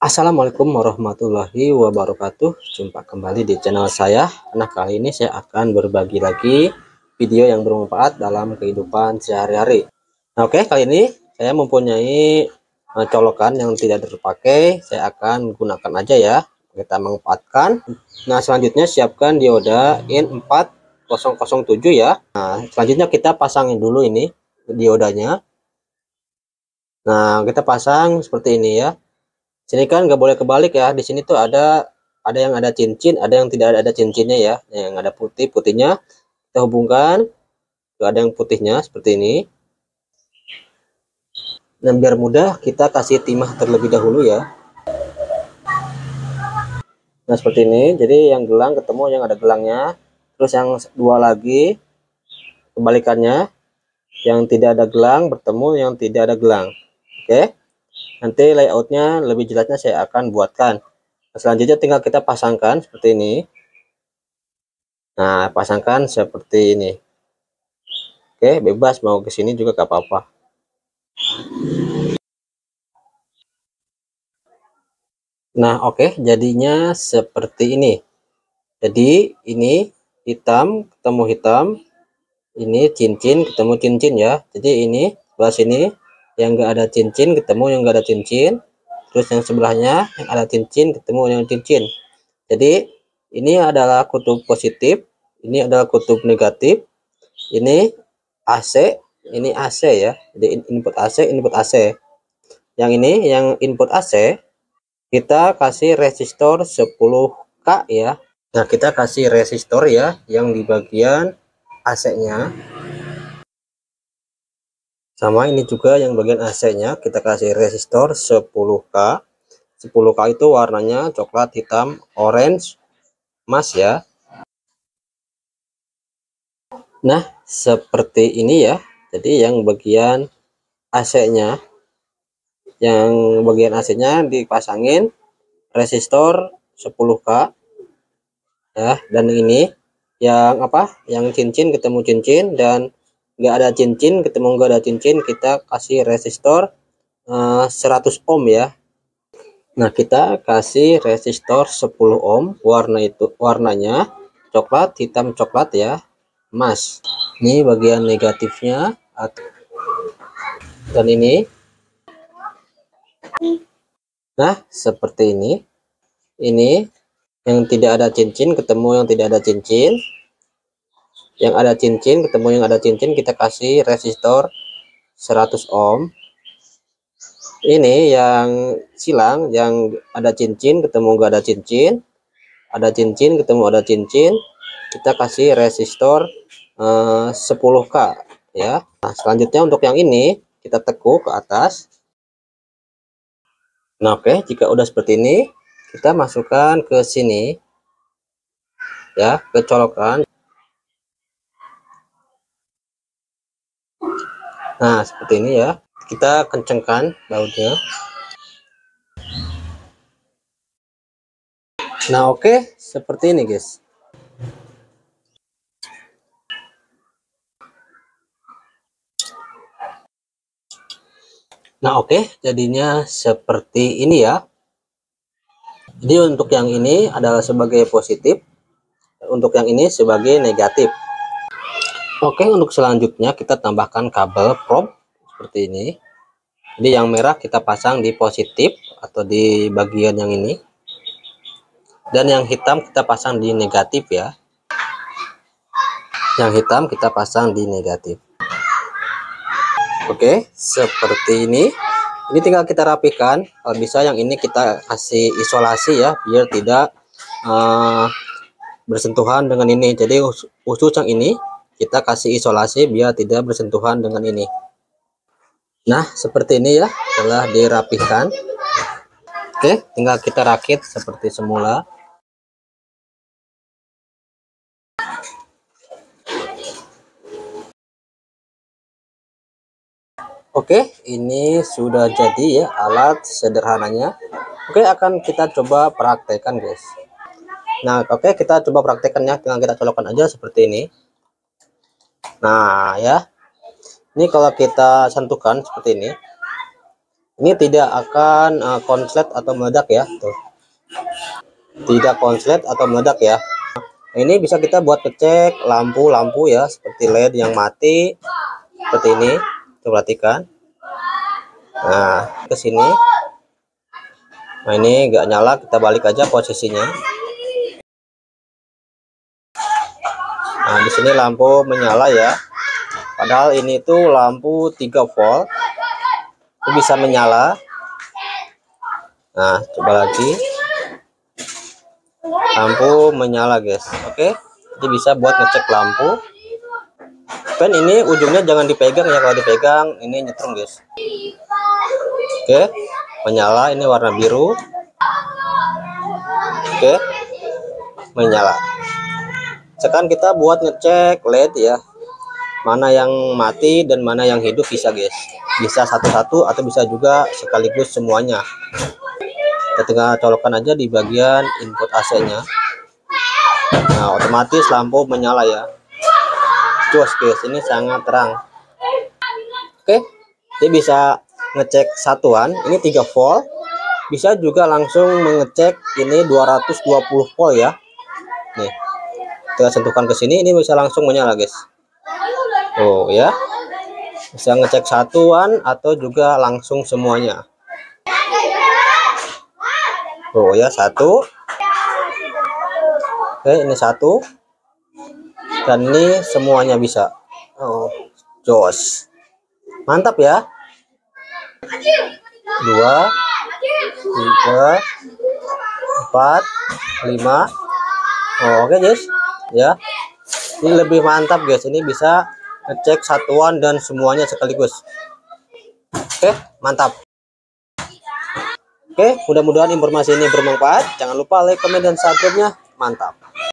Assalamualaikum warahmatullahi wabarakatuh. Jumpa kembali di channel saya. Nah kali ini saya akan berbagi lagi video yang bermanfaat dalam kehidupan sehari-hari. Nah oke kali ini saya mempunyai uh, colokan yang tidak terpakai. Saya akan gunakan aja ya. Kita manfaatkan. Nah selanjutnya siapkan dioda in 4007 ya. Nah selanjutnya kita pasangin dulu ini diodanya. Nah kita pasang seperti ini ya sini kan nggak boleh kebalik ya. Di sini tuh ada ada yang ada cincin ada yang tidak ada cincinnya ya. Yang ada putih putihnya kita hubungkan. Tuh ada yang putihnya seperti ini. Dan biar mudah kita kasih timah terlebih dahulu ya. Nah seperti ini. Jadi yang gelang ketemu yang ada gelangnya. Terus yang dua lagi kebalikannya. Yang tidak ada gelang bertemu yang tidak ada gelang. Oke? okay? Nanti layoutnya lebih jelasnya saya akan buatkan. Selanjutnya tinggal kita pasangkan seperti ini. Nah pasangkan seperti ini. Oke bebas. Mau ke sini juga gak apa-apa. Nah oke. Jadinya seperti ini. Jadi ini hitam ketemu hitam. Ini cincin ketemu cincin ya. Jadi ini sebelah sini yang enggak ada cincin ketemu yang enggak ada cincin terus yang sebelahnya yang ada cincin ketemu yang cincin. Jadi ini adalah kutub positif ini adalah kutub negatif ini AC ini AC ya. Jadi input AC input AC yang ini yang input AC kita kasih resistor 10k ya. Nah kita kasih resistor ya yang di bagian AC nya sama ini juga yang bagian AC nya kita kasih resistor 10k 10k itu warnanya coklat hitam orange emas ya. Nah seperti ini ya. Jadi yang bagian AC nya yang bagian AC nya dipasangin resistor 10k ya dan ini yang apa? Yang cincin ketemu cincin dan nggak ada cincin ketemu nggak ada cincin kita kasih resistor uh, eh, 100 ohm ya. Nah kita kasih resistor 10 ohm warna itu warnanya coklat hitam coklat ya emas ini bagian negatifnya dan ini. Nah seperti ini. Ini yang tidak ada cincin ketemu yang tidak ada cincin yang ada cincin ketemu yang ada cincin kita kasih resistor 100 ohm. Ini yang silang yang ada cincin ketemu enggak ada cincin. Ada cincin ketemu ada cincin. Kita kasih resistor eh, 10k ya. Nah selanjutnya untuk yang ini kita tekuk ke atas. Nah oke okay, jika udah seperti ini kita masukkan ke sini ya ke colokan Nah, seperti ini ya. Kita kencengkan bautnya. Nah, oke, okay. seperti ini, guys. Nah, oke, okay. jadinya seperti ini ya. Jadi untuk yang ini adalah sebagai positif, untuk yang ini sebagai negatif. Oke, untuk selanjutnya kita tambahkan kabel probe seperti ini. Jadi yang merah kita pasang di positif atau di bagian yang ini. Dan yang hitam kita pasang di negatif ya. Yang hitam kita pasang di negatif. Oke, seperti ini. Ini tinggal kita rapikan. Kalau bisa yang ini kita kasih isolasi ya, biar tidak uh, bersentuhan dengan ini. Jadi khusus yang ini kita kasih isolasi biar tidak bersentuhan dengan ini nah seperti ini ya telah dirapihkan oke tinggal kita rakit seperti semula Oke, ini sudah jadi ya alat sederhananya. Oke, akan kita coba praktekkan, guys. Nah, oke, kita coba praktekkannya. Tinggal kita colokkan aja seperti ini. Nah, ya. Ini kalau kita sentuhkan seperti ini. ini tidak akan uh, konslet atau meledak ya tuh. Tidak konslet atau meledak ya. Ini bisa kita buat ngecek lampu-lampu ya seperti LED yang mati seperti ini. Coba perhatikan. Nah ke sini. Nah ini enggak nyala kita balik aja posisinya nah di sini lampu menyala ya. Padahal ini tuh lampu 3 volt. Itu bisa menyala. Nah coba lagi. Lampu menyala guys. Oke jadi bisa buat ngecek lampu. Kan ini ujungnya jangan dipegang ya. Kalau dipegang ini nyetrum guys. Oke menyala. Ini warna biru. Oke menyala sekarang kita buat ngecek led ya. Mana yang mati dan mana yang hidup bisa guys. Bisa satu-satu atau bisa juga sekaligus semuanya. Kita tinggal colokan aja di bagian input AC nya nah otomatis lampu menyala ya. Jos guys ini sangat terang. Oke dia bisa ngecek satuan. Ini 3 volt. Bisa juga langsung mengecek ini 220 volt ya. Nih kita sentuhkan ke sini ini bisa langsung menyala guys Oh ya. Bisa ngecek satuan atau juga langsung semuanya. Oh ya, satu. Oke, ini satu. Dan ini semuanya bisa. Oh, jos. Mantap ya. Dua, tiga, empat, lima. Oh, oke, okay, guys. Ya. Ini lebih mantap, guys. Ini bisa ngecek satuan dan semuanya sekaligus. Oke mantap. Oke mudah-mudahan informasi ini bermanfaat. Jangan lupa like comment dan subscribe nya mantap